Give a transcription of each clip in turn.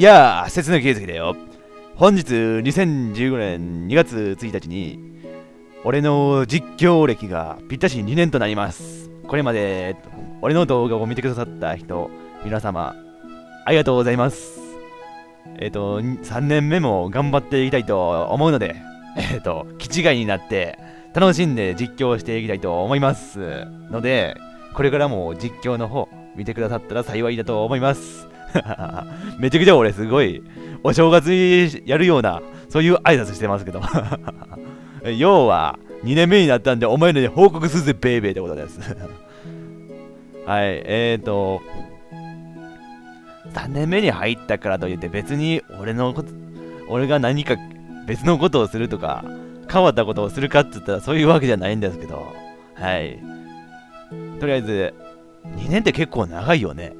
いやー、節の圭介だよ。本日、2015年2月1日に、俺の実況歴がぴったし2年となります。これまで、俺の動画を見てくださった人、皆様、ありがとうございます。えっ、と、3年目も頑張っていきたいと思うので、えっ、と、気違いになって、楽しんで実況していきたいと思います。ので、これからも実況の方、見てくださったら幸いだと思います。めちゃくちゃ俺すごい、お正月にやるような、そういう挨拶してますけど。要は、2年目になったんで、お前らに報告するぜ、ベイベーってことです。はい、えーと、3年目に入ったからといって別に俺のこと、俺が何か別のことをするとか、変わったことをするかって言ったらそういうわけじゃないんですけど、はい。とりあえず、2年って結構長いよね。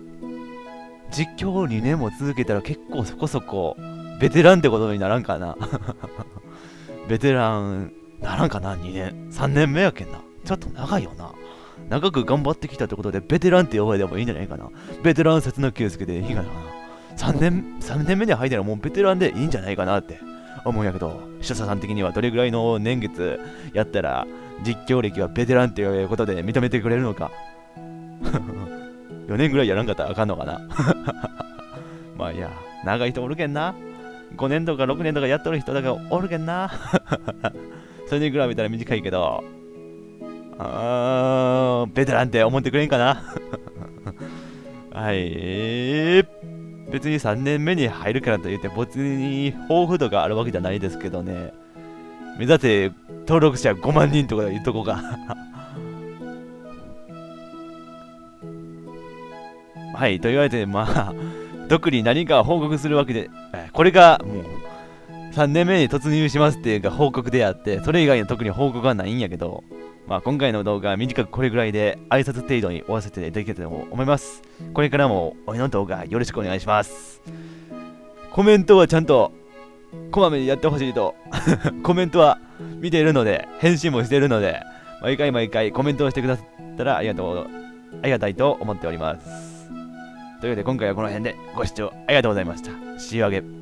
実況を2年も続けたら結構そこそこベテランってことにならんかな。ベテランならんかな2年。3年目やけんな。ちょっと長いよな。長く頑張ってきたってことでベテランって呼ばれてもいいんじゃないかな。ベテラン節の圭介でいいかな。3年3年目に入ったらもうベテランでいいんじゃないかなって。思うんやけど視聴者さん的にはどれぐらいの年月やったら実況歴はベテランっていうことで認めてくれるのか。4年ぐらいやらんかったらあかんのかな まあいや、長い人おるけんな。5年とか6年とかやっとる人だからおるけんな。それに比べたら短いけど、あー、ベテランって思ってくれんかな。はい。別に3年目に入るからといって、別に抱負とかあるわけじゃないですけどね。目指せ登録者5万人とか言っとこうか。はい、と言われて、まあ、特に何か報告するわけで、これがもう、3年目に突入しますっていうか報告であって、それ以外の特に報告はないんやけど、まあ今回の動画は短くこれぐらいで挨拶程度に終わらせていただけたと思います。これからも俺の動画よろしくお願いします。コメントはちゃんとこまめにやってほしいと、コメントは見ているので、返信もしているので、毎回毎回コメントをしてくださったらありがとう、ありがたいと思っております。というわけで今回はこの辺でご視聴ありがとうございました。See you again.